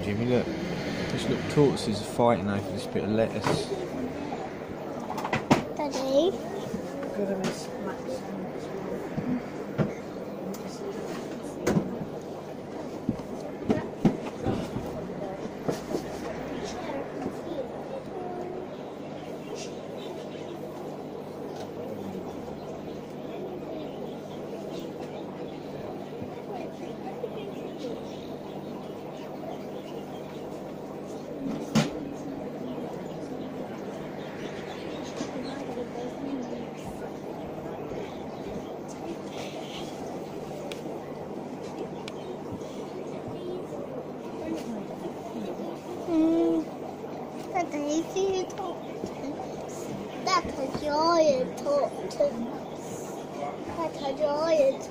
garden, Jimmy. Look, this little tortoises is fighting over this bit of lettuce. Daddy. 等于四是 two 乘四也是 two 也是